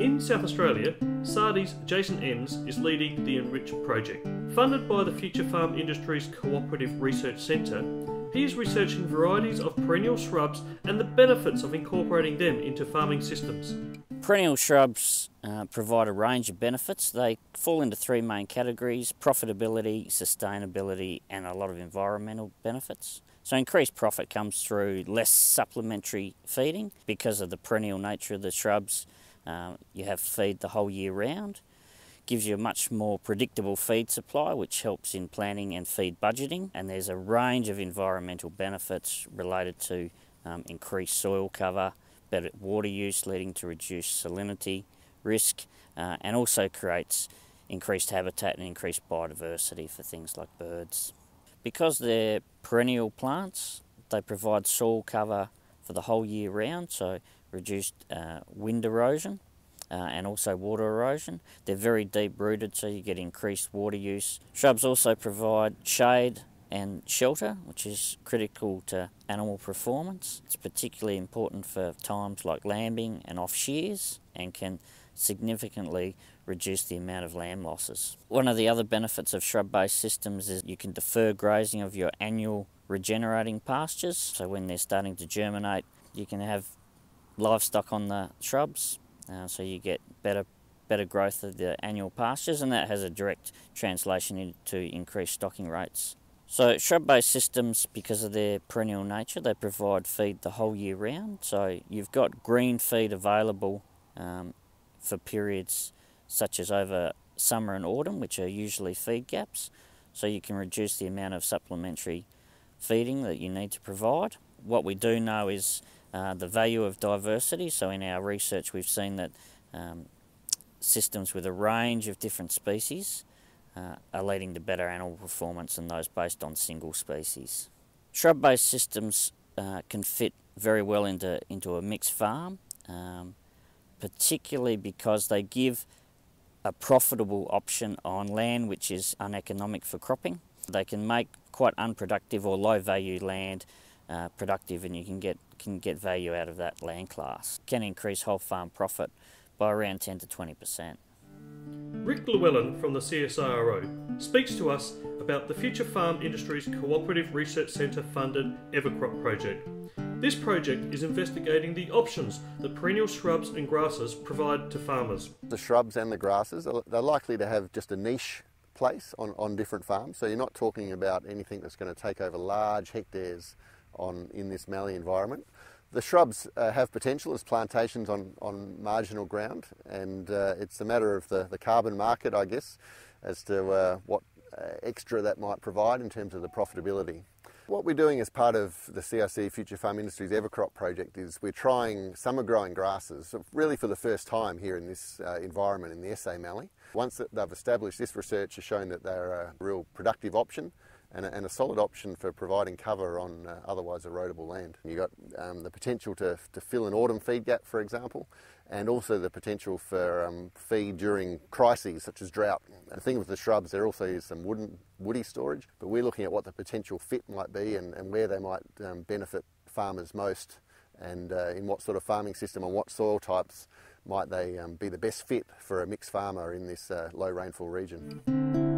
In South Australia, Sardi's Jason Emms is leading the Enrich project. Funded by the Future Farm Industries Cooperative Research Centre, he is researching varieties of perennial shrubs and the benefits of incorporating them into farming systems. Perennial shrubs uh, provide a range of benefits. They fall into three main categories profitability, sustainability, and a lot of environmental benefits. So, increased profit comes through less supplementary feeding because of the perennial nature of the shrubs. Uh, you have feed the whole year round. Gives you a much more predictable feed supply, which helps in planning and feed budgeting. And there's a range of environmental benefits related to um, increased soil cover, better water use, leading to reduced salinity risk, uh, and also creates increased habitat and increased biodiversity for things like birds. Because they're perennial plants, they provide soil cover for the whole year round, so reduced uh, wind erosion uh, and also water erosion. They're very deep rooted, so you get increased water use. Shrubs also provide shade and shelter, which is critical to animal performance. It's particularly important for times like lambing and off shears and can significantly reduce the amount of lamb losses. One of the other benefits of shrub-based systems is you can defer grazing of your annual regenerating pastures. So when they're starting to germinate, you can have livestock on the shrubs, uh, so you get better better growth of the annual pastures, and that has a direct translation into increased stocking rates. So shrub-based systems, because of their perennial nature, they provide feed the whole year round. So you've got green feed available um, for periods such as over summer and autumn, which are usually feed gaps, so you can reduce the amount of supplementary feeding that you need to provide. What we do know is uh, the value of diversity, so in our research we've seen that um, systems with a range of different species uh, are leading to better animal performance than those based on single species. Shrub-based systems uh, can fit very well into, into a mixed farm. Um, particularly because they give a profitable option on land which is uneconomic for cropping. They can make quite unproductive or low value land uh, productive and you can get, can get value out of that land class. Can increase whole farm profit by around 10 to 20%. Rick Llewellyn from the CSIRO speaks to us about the Future Farm Industries Cooperative Research Centre funded Evercrop project. This project is investigating the options that perennial shrubs and grasses provide to farmers. The shrubs and the grasses, they're likely to have just a niche place on, on different farms. So you're not talking about anything that's going to take over large hectares on in this mallee environment. The shrubs uh, have potential as plantations on, on marginal ground and uh, it's a matter of the, the carbon market, I guess, as to uh, what uh, extra that might provide in terms of the profitability. What we're doing as part of the CRC Future Farm Industries Evercrop project is we're trying summer growing grasses really for the first time here in this uh, environment in the SA Mallee. Once they've established this research has shown that they're a real productive option and a, and a solid option for providing cover on uh, otherwise erodible land. You've got um, the potential to, to fill an autumn feed gap, for example, and also the potential for um, feed during crises such as drought. The thing with the shrubs, there also is some wooden, woody storage, but we're looking at what the potential fit might be and, and where they might um, benefit farmers most and uh, in what sort of farming system and what soil types might they um, be the best fit for a mixed farmer in this uh, low rainfall region.